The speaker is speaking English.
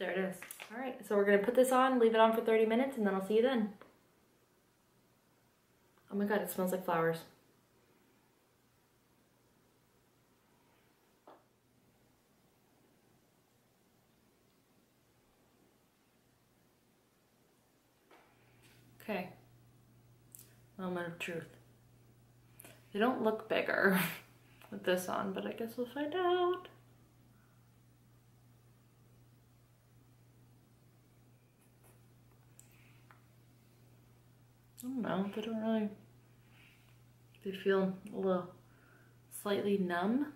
There it is. All right, so we're gonna put this on, leave it on for 30 minutes, and then I'll see you then. Oh my God, it smells like flowers. Okay. Moment of truth. They don't look bigger with this on, but I guess we'll find out. I don't know, they don't really, they feel a little slightly numb.